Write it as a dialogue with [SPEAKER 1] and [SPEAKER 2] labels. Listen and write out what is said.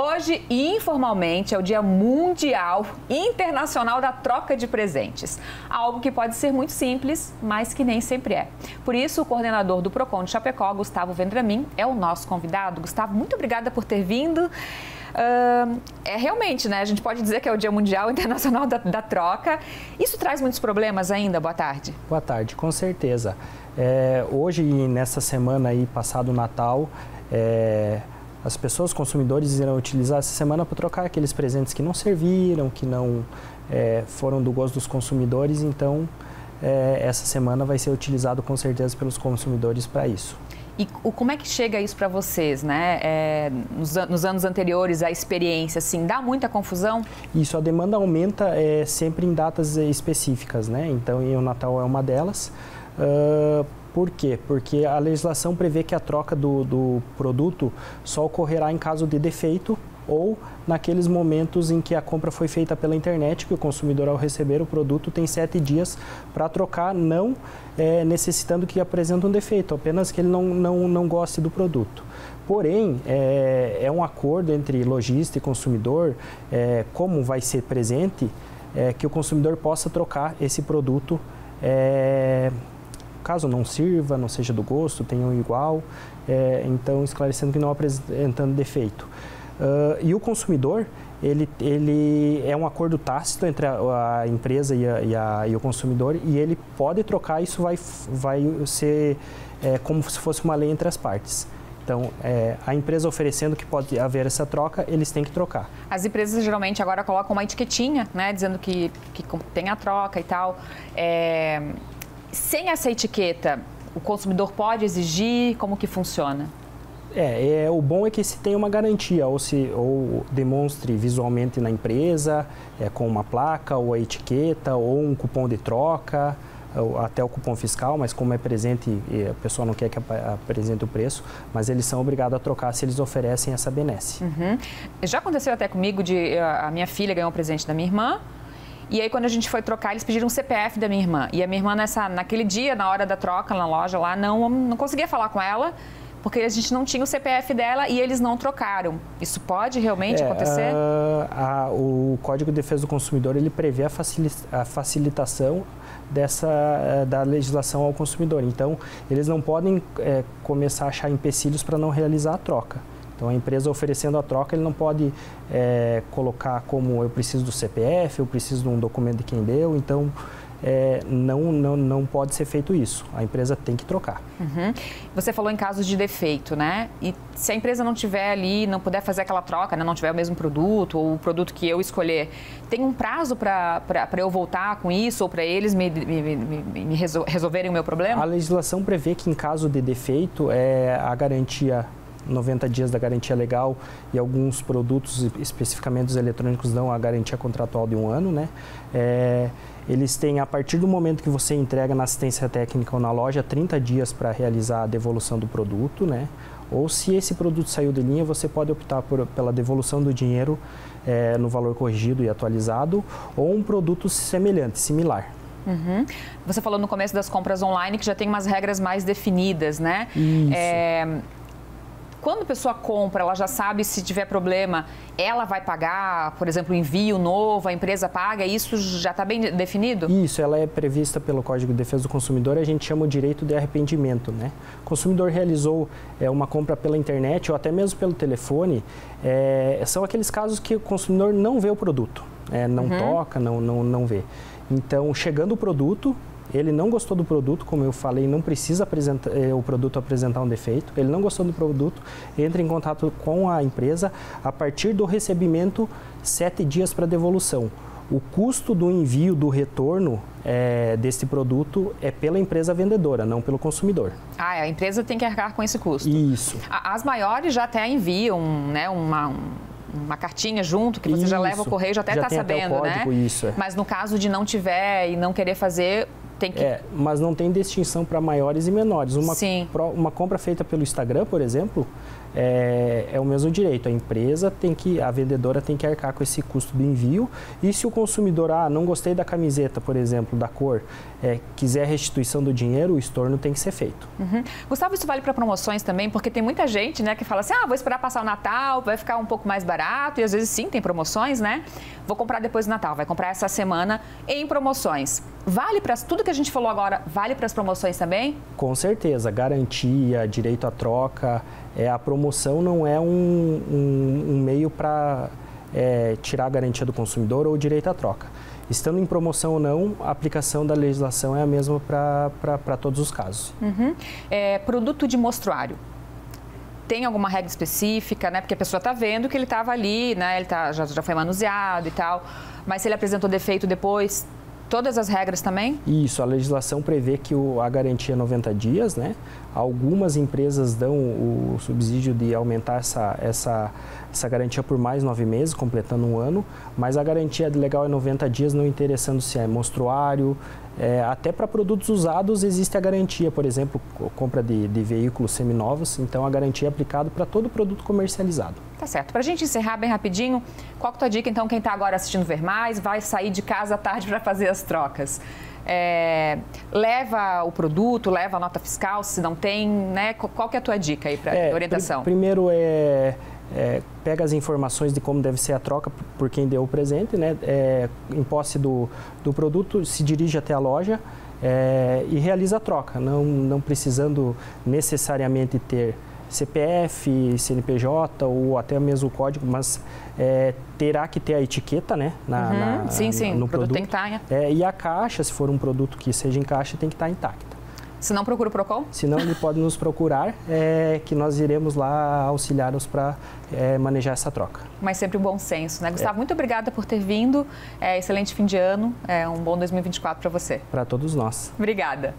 [SPEAKER 1] Hoje, informalmente, é o Dia Mundial Internacional da Troca de Presentes. Algo que pode ser muito simples, mas que nem sempre é. Por isso, o coordenador do PROCON de Chapecó, Gustavo Vendramin, é o nosso convidado. Gustavo, muito obrigada por ter vindo. Uh, é realmente, né? A gente pode dizer que é o Dia Mundial Internacional da, da Troca. Isso traz muitos problemas ainda? Boa tarde.
[SPEAKER 2] Boa tarde, com certeza. É, hoje, nessa semana aí, passado o Natal, é, as pessoas, consumidores, irão utilizar essa semana para trocar aqueles presentes que não serviram, que não é, foram do gosto dos consumidores. Então, é, essa semana vai ser utilizado com certeza pelos consumidores para isso.
[SPEAKER 1] E como é que chega isso para vocês, né? É, nos, nos, anos anteriores, a experiência, assim, dá muita confusão?
[SPEAKER 2] Isso, a demanda aumenta é, sempre em datas específicas, né? Então, o Natal é uma delas. Uh, por quê? Porque a legislação prevê que a troca do, do produto só ocorrerá em caso de defeito ou naqueles momentos em que a compra foi feita pela internet, que o consumidor, ao receber o produto, tem sete dias para trocar, não é, necessitando que apresente um defeito, apenas que ele não, não, não goste do produto. Porém, é, é um acordo entre lojista e consumidor, é, como vai ser presente, é, que o consumidor possa trocar esse produto é, caso não sirva, não seja do gosto, tenham igual, é, então esclarecendo que não apresentando defeito. Uh, e o consumidor, ele, ele é um acordo tácito entre a, a empresa e, a, e, a, e, o consumidor e ele pode trocar, isso vai, vai ser é, como se fosse uma lei entre as partes. Então, é, a empresa oferecendo que pode haver essa troca, eles têm que trocar.
[SPEAKER 1] As empresas geralmente agora colocam uma etiquetinha, né, dizendo que, que tem a troca e tal. É, sem essa etiqueta, o consumidor pode exigir? Como que funciona?
[SPEAKER 2] É, é, o bom é que se tem uma garantia, ou se ou demonstre visualmente na empresa, é, com uma placa, ou a etiqueta, ou um cupom de troca, ou até o cupom fiscal, mas como é presente e a pessoa não quer que apresente o preço, mas eles são obrigados a trocar se eles oferecem essa benesse.
[SPEAKER 1] Uhum. Já aconteceu até comigo de a minha filha ganhou um presente da minha irmã, e aí, quando a gente foi trocar, eles pediram o CPF da minha irmã. E a minha irmã, nessa, naquele dia, na hora da troca, na loja lá, não, não conseguia falar com ela, porque a gente não tinha o CPF dela e eles não trocaram. Isso pode realmente é, acontecer?
[SPEAKER 2] A, a, o Código de Defesa do Consumidor, ele prevê a, a facilitação dessa eh, da legislação ao consumidor. Então, eles não podem é, começar a achar empecilhos para não realizar a troca. Então, a empresa oferecendo a troca, ele não pode é, colocar como eu preciso do CPF, eu preciso de um documento de quem deu. Então, é, não, não, não pode ser feito isso. A empresa tem que trocar.
[SPEAKER 1] Uhum. Você falou em casos de defeito, né? E se a empresa não tiver ali, não puder fazer aquela troca, né? não tiver o mesmo produto ou o produto que eu escolher, tem um prazo para eu voltar com isso ou para eles me, me, me, me, resolverem o meu problema?
[SPEAKER 2] A legislação prevê que em caso de defeito, é, a garantia 90 dias da garantia legal e alguns produtos, especificamente os eletrônicos, dão a garantia contratual de um ano, né? É, eles têm, a partir do momento que você entrega na assistência técnica ou na loja, 30 dias para realizar a devolução do produto, né? Ou se esse produto saiu de linha, você pode optar por, pela devolução do dinheiro é, no valor corrigido e atualizado, ou um produto semelhante, similar.
[SPEAKER 1] Uhum. Você falou no começo das compras online que já tem umas regras mais definidas, né?
[SPEAKER 2] Isso. É,
[SPEAKER 1] quando a pessoa compra, ela já sabe se tiver problema, ela vai pagar, por exemplo, envio novo, a empresa paga, isso já está bem definido?
[SPEAKER 2] Isso, ela é prevista pelo Código de Defesa do Consumidor, a gente chama o direito de arrependimento. Né? O consumidor realizou é, uma compra pela internet ou até mesmo pelo telefone, é, são aqueles casos que o consumidor não vê o produto, é, não uhum. toca, não, não, não vê. Então, chegando o produto, ele não gostou do produto, como eu falei, não precisa apresentar, eh, o produto apresentar um defeito. Ele não gostou do produto, entra em contato com a empresa a partir do recebimento, sete dias para devolução. O custo do envio, do retorno é, desse produto é pela empresa vendedora, não pelo consumidor.
[SPEAKER 1] Ah, a empresa tem que arcar com esse custo.
[SPEAKER 2] Isso.
[SPEAKER 1] As maiores já até enviam né, uma, uma cartinha junto que você
[SPEAKER 2] isso.
[SPEAKER 1] já leva o correio, já até está sabendo,
[SPEAKER 2] até código,
[SPEAKER 1] né?
[SPEAKER 2] Isso, é.
[SPEAKER 1] Mas no caso de não tiver e não querer fazer, tem que...
[SPEAKER 2] É, mas não tem distinção para maiores e menores. Uma, Sim. uma compra feita pelo Instagram, por exemplo, é, é, o mesmo direito. A empresa tem que, a vendedora tem que arcar com esse custo do envio. E se o consumidor, ah, não gostei da camiseta, por exemplo, da cor, é, quiser restituição do dinheiro, o estorno tem que ser feito.
[SPEAKER 1] Uhum. Gustavo, isso vale para promoções também, porque tem muita gente, né, que fala assim, ah, vou esperar passar o Natal, vai ficar um pouco mais barato. E às vezes sim, tem promoções, né? Vou comprar depois do Natal, vai comprar essa semana em promoções. Vale para tudo que a gente falou agora, vale para as promoções também?
[SPEAKER 2] Com certeza, garantia, direito à troca, é, a promoção não é um, um, um meio para é, tirar a garantia do consumidor ou o direito à troca. Estando em promoção ou não, a aplicação da legislação é a mesma para todos os casos.
[SPEAKER 1] Uhum. É, produto de mostruário. Tem alguma regra específica, né? Porque a pessoa está vendo que ele estava ali, né? Ele tá, já, já foi manuseado e tal. Mas se ele apresentou defeito depois, Todas as regras também?
[SPEAKER 2] Isso, a legislação prevê que o, a garantia é 90 dias, né? Algumas empresas dão o subsídio de aumentar essa, essa, essa garantia por mais nove meses, completando um ano, mas a garantia legal é 90 dias, não interessando se é monstruário, é, até para produtos usados existe a garantia, por exemplo, compra de, de veículos seminovos, então a garantia é aplicada para todo produto comercializado.
[SPEAKER 1] Tá certo. Para a gente encerrar bem rapidinho, qual que é a tua dica, então, quem está agora assistindo Ver Mais, vai sair de casa à tarde para fazer as trocas? É, leva o produto, leva a nota fiscal, se não tem, né? Qual que é a tua dica aí para é, orientação?
[SPEAKER 2] Pr primeiro é é, pega as informações de como deve ser a troca por quem deu o presente, né? É, em posse do, do produto, se dirige até a loja é, e realiza a troca, não, não precisando necessariamente ter CPF, CNPJ ou até mesmo o código, mas é, terá que ter a etiqueta, né?
[SPEAKER 1] Na, uhum, na sim, sim, no o produto, produto tem que estar.
[SPEAKER 2] Tá, é, e a caixa, se for um produto que seja em caixa, tem que estar intacta.
[SPEAKER 1] Se não, procura o PROCON?
[SPEAKER 2] Se não, ele pode nos procurar, é, que nós iremos lá auxiliá-los para é, manejar essa troca.
[SPEAKER 1] Mas sempre um bom senso, né? Gustavo, é. muito obrigada por ter vindo. É, excelente fim de ano, é, um bom 2024 para você.
[SPEAKER 2] Para todos nós.
[SPEAKER 1] Obrigada.